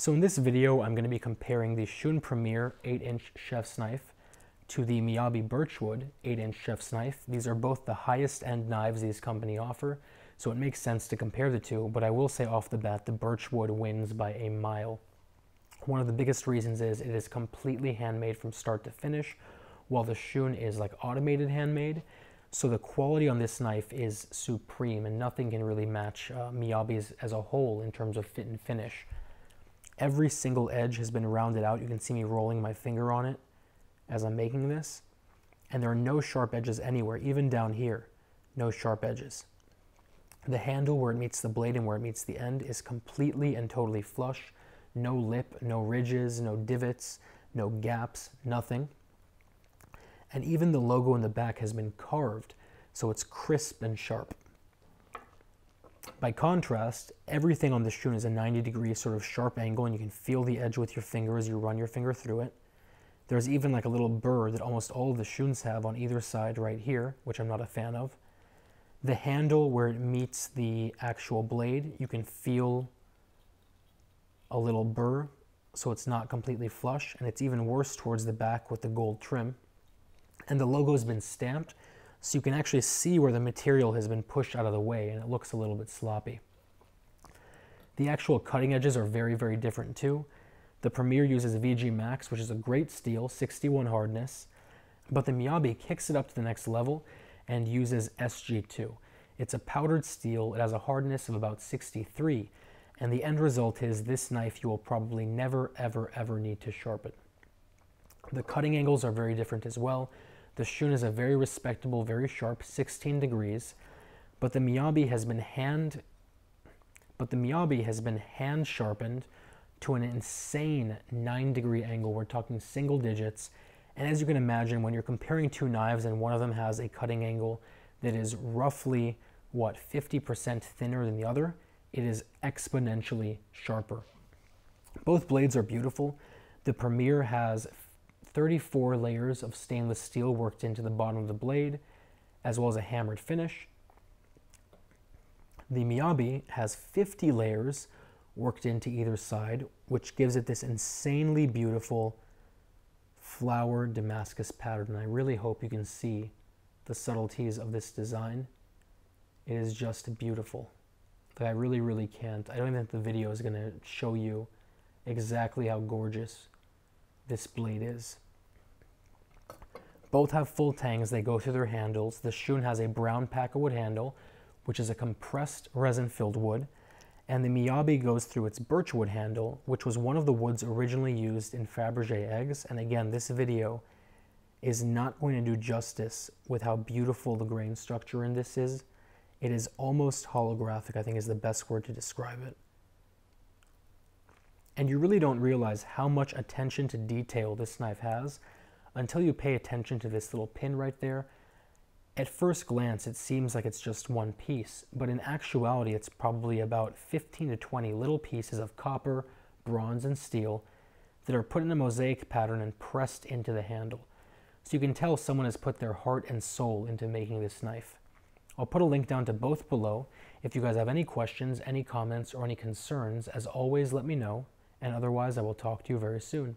So in this video, I'm going to be comparing the Shun Premier 8-inch chef's knife to the Miyabi Birchwood 8-inch chef's knife. These are both the highest end knives these company offer, so it makes sense to compare the two, but I will say off the bat, the Birchwood wins by a mile. One of the biggest reasons is it is completely handmade from start to finish, while the Shun is like automated handmade. So the quality on this knife is supreme and nothing can really match uh, Miyabi's as a whole in terms of fit and finish. Every single edge has been rounded out. You can see me rolling my finger on it as I'm making this. And there are no sharp edges anywhere, even down here, no sharp edges. The handle where it meets the blade and where it meets the end is completely and totally flush. No lip, no ridges, no divots, no gaps, nothing. And even the logo in the back has been carved, so it's crisp and sharp. By contrast, everything on this Shun is a 90 degree sort of sharp angle and you can feel the edge with your finger as you run your finger through it. There's even like a little burr that almost all of the Shuns have on either side right here, which I'm not a fan of. The handle where it meets the actual blade, you can feel a little burr, so it's not completely flush, and it's even worse towards the back with the gold trim. And the logo has been stamped, so you can actually see where the material has been pushed out of the way and it looks a little bit sloppy. The actual cutting edges are very, very different too. The Premier uses VG Max, which is a great steel, 61 hardness, but the Miyabi kicks it up to the next level and uses SG2. It's a powdered steel, it has a hardness of about 63, and the end result is this knife you will probably never, ever, ever need to sharpen. The cutting angles are very different as well. The Shun is a very respectable, very sharp 16 degrees, but the Miyabi has been hand but the Miyabi has been hand sharpened to an insane 9 degree angle. We're talking single digits. And as you can imagine, when you're comparing two knives and one of them has a cutting angle that is roughly, what, 50% thinner than the other, it is exponentially sharper. Both blades are beautiful. The Premier has 34 layers of stainless steel worked into the bottom of the blade, as well as a hammered finish. The Miyabi has 50 layers worked into either side, which gives it this insanely beautiful flower Damascus pattern. And I really hope you can see the subtleties of this design. It is just beautiful. But I really, really can't. I don't even think the video is going to show you exactly how gorgeous this blade is. Both have full tangs, they go through their handles. The Shun has a brown Pakkawood handle, which is a compressed resin-filled wood, and the Miyabi goes through its birchwood handle, which was one of the woods originally used in Fabergé eggs. And again, this video is not going to do justice with how beautiful the grain structure in this is. It is almost holographic, I think is the best word to describe it. And you really don't realize how much attention to detail this knife has until you pay attention to this little pin right there. At first glance, it seems like it's just one piece, but in actuality, it's probably about 15 to 20 little pieces of copper, bronze, and steel that are put in a mosaic pattern and pressed into the handle. So you can tell someone has put their heart and soul into making this knife. I'll put a link down to both below. If you guys have any questions, any comments, or any concerns, as always, let me know, and otherwise I will talk to you very soon.